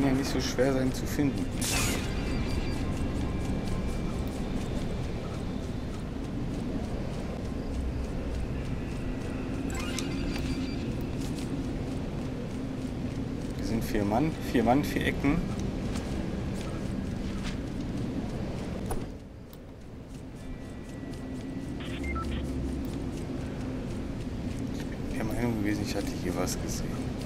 kann ja nicht so schwer sein zu finden. Wir sind vier Mann, vier Mann, vier Ecken. Ich bin der Meinung gewesen, ich hatte hier was gesehen.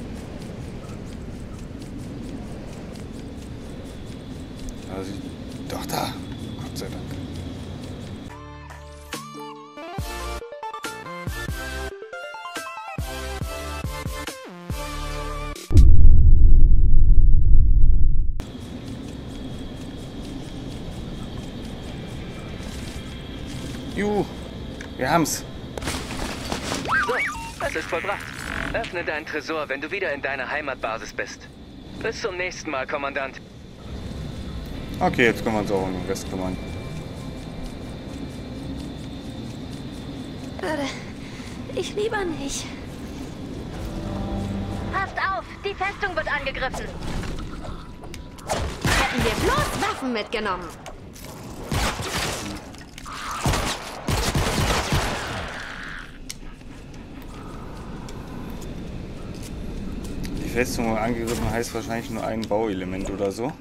Also, doch da. Gott sei Dank. Juhu, wir haben's. So, es ist vollbracht. Öffne deinen Tresor, wenn du wieder in deiner Heimatbasis bist. Bis zum nächsten Mal, Kommandant. Okay, jetzt können wir uns auch um den Rest kümmern. Ich lieber nicht. Passt auf, die Festung wird angegriffen. Hätten wir bloß Waffen mitgenommen. Die Festung angegriffen heißt wahrscheinlich nur ein Bauelement oder so.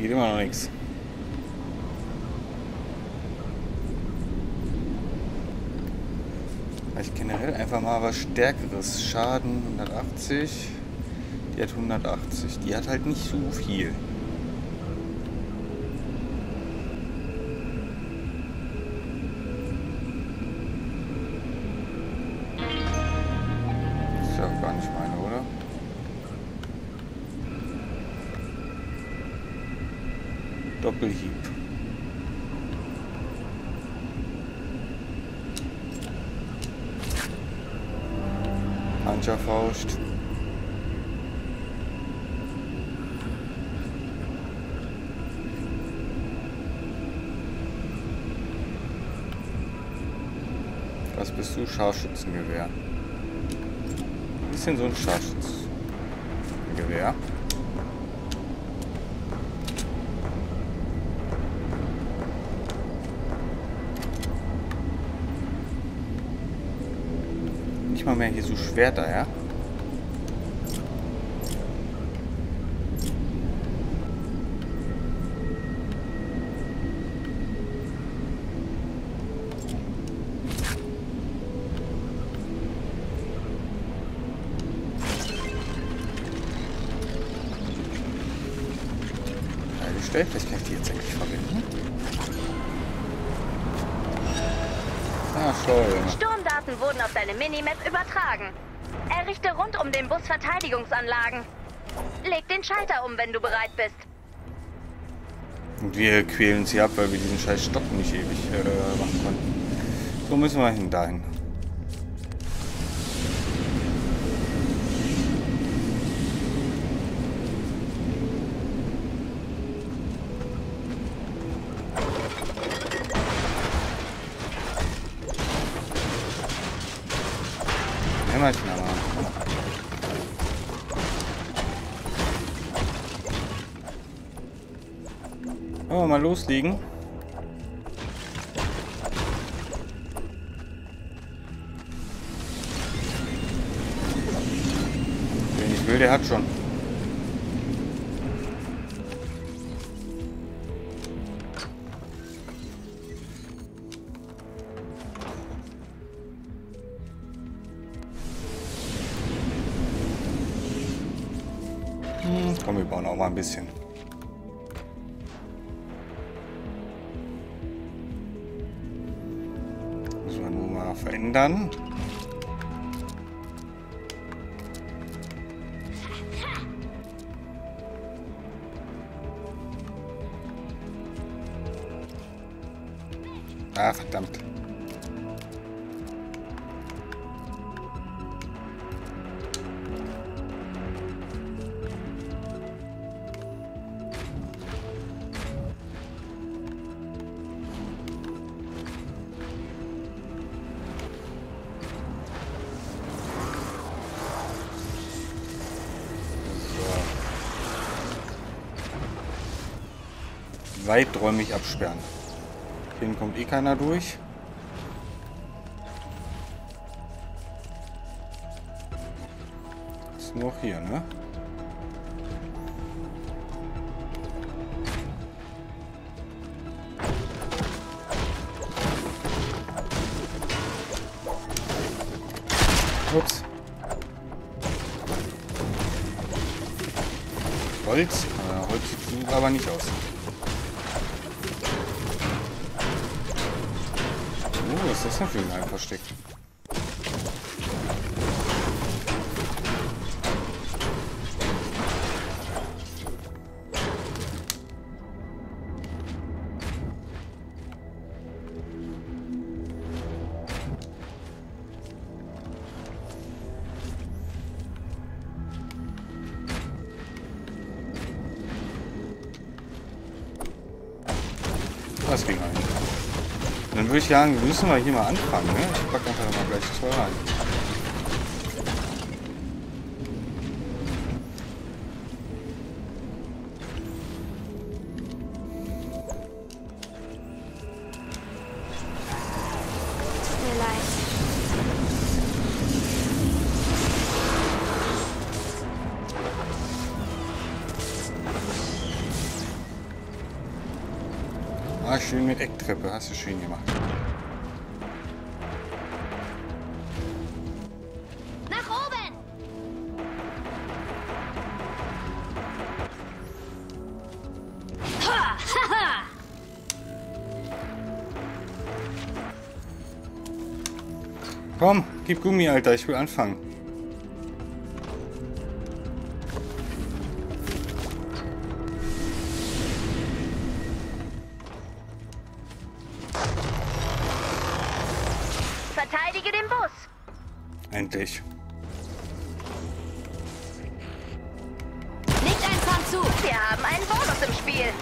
Geht immer noch nichts. Vielleicht generell einfach mal was Stärkeres. Schaden 180. Die hat 180. Die hat halt nicht so viel. Panzerfaust. Was bist du? Scharfschützengewehr. Bisschen so ein Scharfschützengewehr. Nicht mal mehr hier so Schwerter, ja? Vielleicht kann ich die jetzt eigentlich verwenden. Toll. Sturmdaten wurden auf deine Minimap übertragen. Errichte rund um den Bus Verteidigungsanlagen. Leg den Schalter um, wenn du bereit bist. Und wir quälen sie ab, weil wir diesen scheiß Stock nicht ewig äh, machen konnten. So müssen wir hin dahin. Loslegen? Wer nicht will, der hat schon. Hm, komm, wir bauen auch mal ein bisschen. Mal verändern. Ah, verdammt. Weiträumig absperren. Hier kommt eh keiner durch. Ist nur hier, ne? Ups. Holz? Äh, Holz sieht aber nicht aus. Für ein Versteck? Das ging eigentlich. Dann würde ich sagen, müssen wir hier mal anfangen. Ne? Ich packe einfach mal gleich zwei rein. Ah, schön mit Ecktreppe. Hast du schön gemacht. Nach oben! Komm, gib Gummi, Alter. Ich will anfangen. Endlich. Nicht ein Zahn zu. Wir haben einen Bonus im Spiel.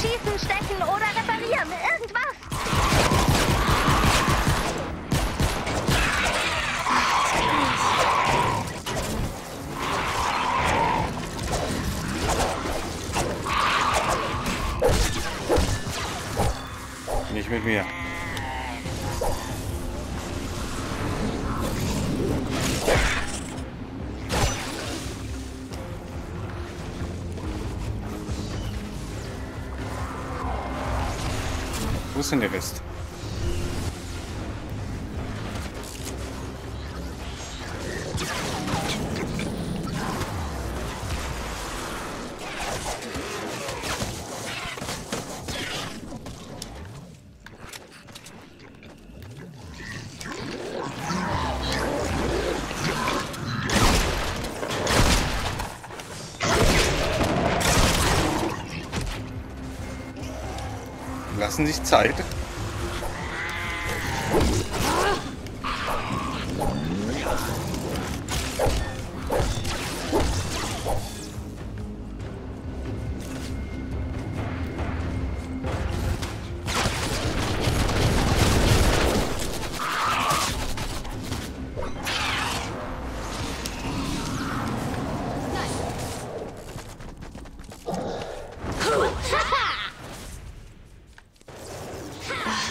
Schießen, stechen oder reparieren. Irgendwas. Nicht mit mir. Wo ist denn der Rest? Lassen sich Zeit.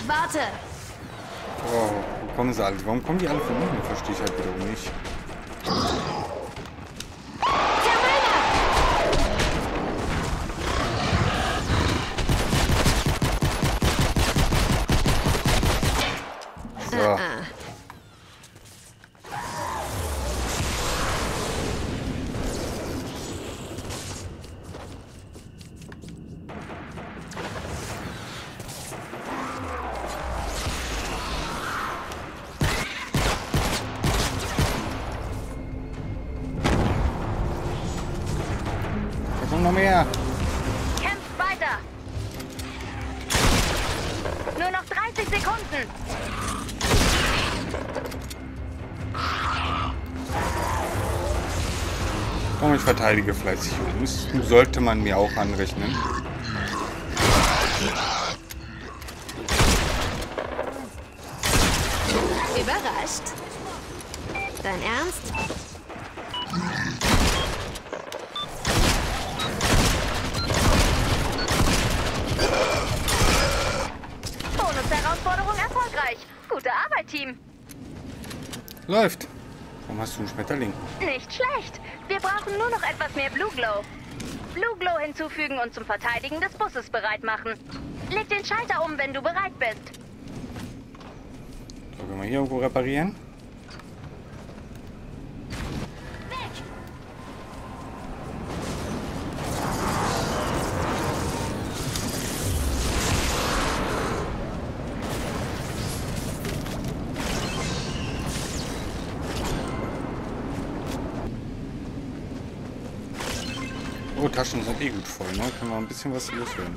Warte. Oh, wo kommen sie alle? Warum kommen die alle von unten? Verstehe ich halt wiederum nicht. Noch mehr. Kämpft weiter. Nur noch 30 Sekunden. Komm, ich verteidige fleißig. Das sollte man mir auch anrechnen. Überrascht. Dein Ernst? Arbeit, Team. Läuft. Warum hast du einen Schmetterling? Nicht schlecht. Wir brauchen nur noch etwas mehr Blue Glow. Blue Glow hinzufügen und zum Verteidigen des Busses bereit machen. Leg den Schalter um, wenn du bereit bist. So, können wir hier irgendwo reparieren? Taschen sind eh gut voll, ne? Können wir ein bisschen was loswerden.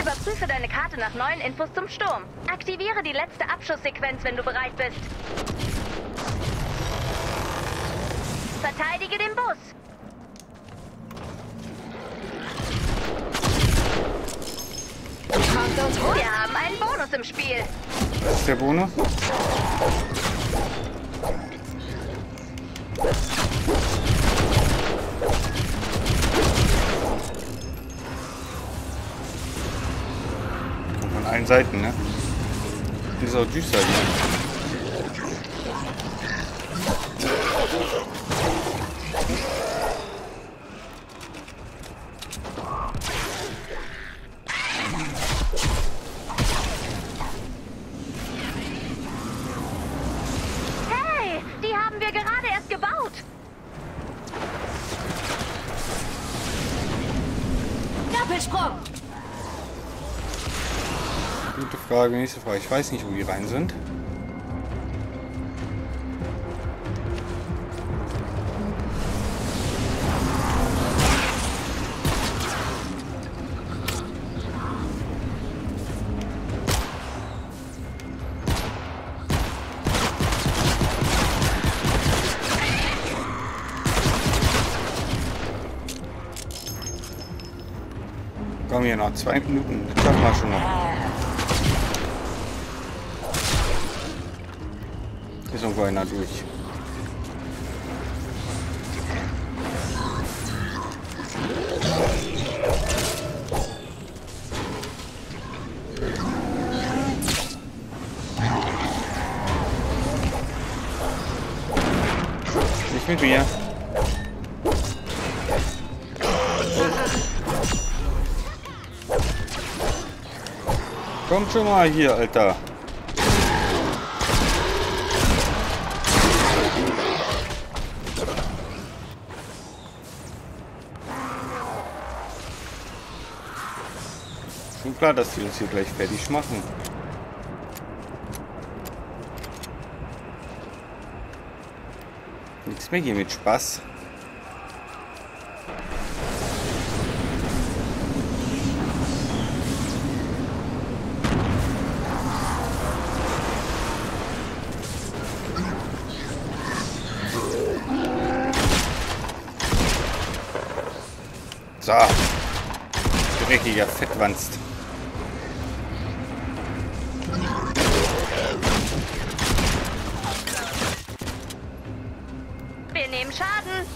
Überprüfe deine Karte nach neuen Infos zum Sturm. Aktiviere die letzte Abschusssequenz, wenn du bereit bist. Verteidige den Bus. Wir haben einen Bonus im Spiel. Was ist der Bonus? Allen Seiten, ne? Auch düster hier. Gute Frage, nächste Frage. Ich weiß nicht, wo die rein sind. Komm hier noch zwei Minuten. Das schaffen wir schon noch. Einer durch. Nicht mit mir. Kommt schon mal hier, Alter. Schon klar, dass die uns hier gleich fertig machen. Nichts mehr hier mit Spaß. So. Dreckiger Fettwanst. Nehmen Schaden.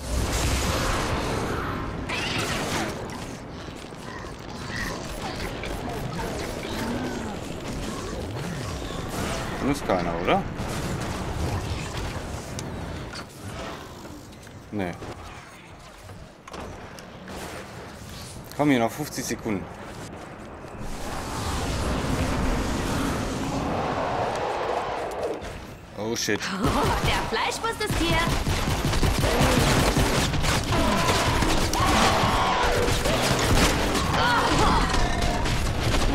Ist keiner, oder? Nee. Komm hier noch 50 Sekunden. Oh shit. Der Fleischbus ist hier.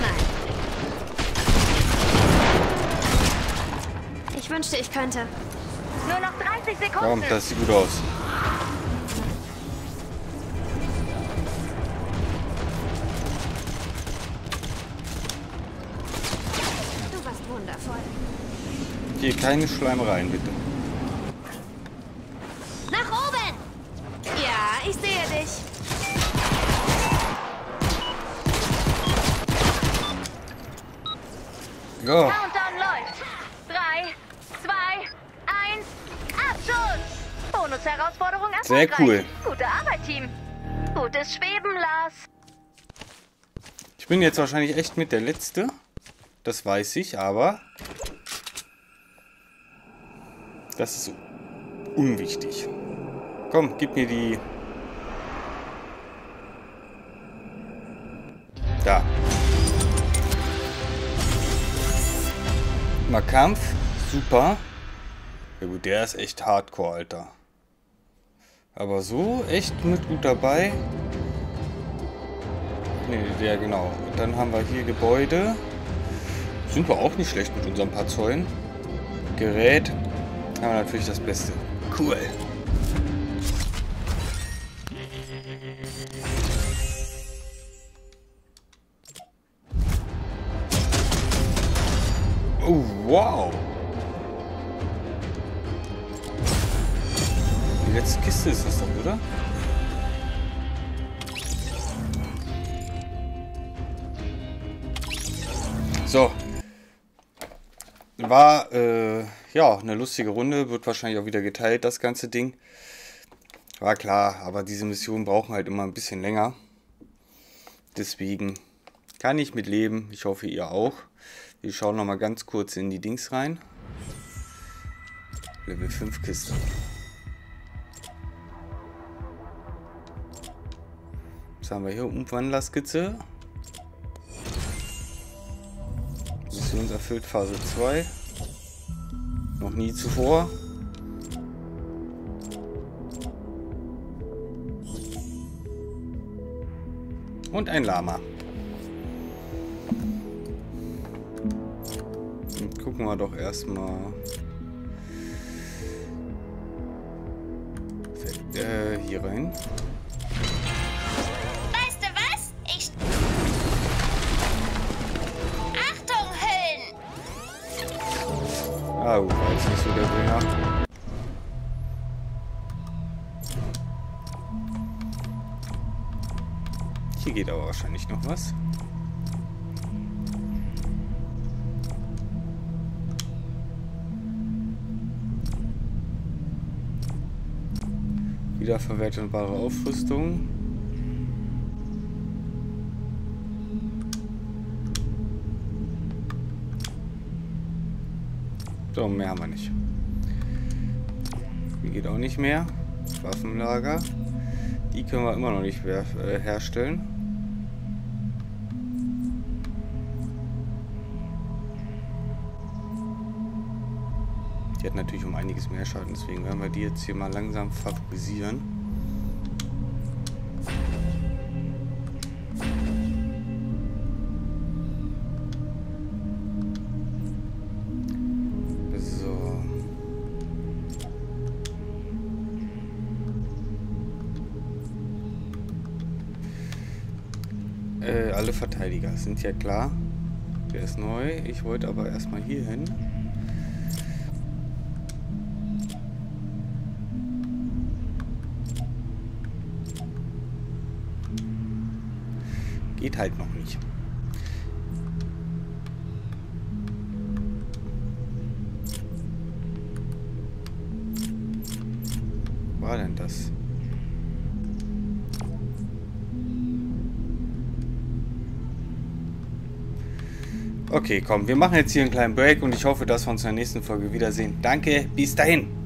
Nein. Ich wünschte, ich könnte. Nur noch 30 Sekunden. Komm, das sieht gut aus. Du warst wundervoll. Hier keine Schleimereien, bitte. Bonus-Herausforderung erfolgreich. Sehr cool. Gute Arbeit, Team. Gutes Schweben, Lars. Ich bin jetzt wahrscheinlich echt mit der Letzte. Das weiß ich, aber... Das ist unwichtig. Komm, gib mir die... Da. Mal Kampf. Super. Ja gut, der ist echt hardcore, Alter. Aber so echt mit gut dabei. Ne, der genau. Und dann haben wir hier Gebäude. Sind wir auch nicht schlecht mit unseren paar Zäunen. Gerät. Haben wir natürlich das Beste. Cool. Oh, wow. Die letzte Kiste ist das doch, oder? So. War, äh, ja, eine lustige Runde. Wird wahrscheinlich auch wieder geteilt, das ganze Ding. War klar, aber diese Missionen brauchen halt immer ein bisschen länger. Deswegen kann ich mit leben. Ich hoffe, ihr auch. Wir schauen noch mal ganz kurz in die Dings rein. Level 5 Kiste. Was haben wir hier? Umwandlerskizze. Missionserfüllt Phase 2. Noch nie zuvor. Und ein Lama. Und gucken wir doch erstmal. Äh, hier rein. Ah, gut, war jetzt nicht so der Bringer. Hier geht aber wahrscheinlich noch was. Wiederverwertbare Aufrüstung. So, mehr haben wir nicht. Hier geht auch nicht mehr. Waffenlager. Die können wir immer noch nicht äh, herstellen. Die hat natürlich um einiges mehr Schaden, deswegen werden wir die jetzt hier mal langsam favorisieren. Äh, alle Verteidiger sind ja klar. Der ist neu. Ich wollte aber erstmal hier hin. Geht halt noch nicht. War denn das? Okay, komm, wir machen jetzt hier einen kleinen Break und ich hoffe, dass wir uns in der nächsten Folge wiedersehen. Danke, bis dahin.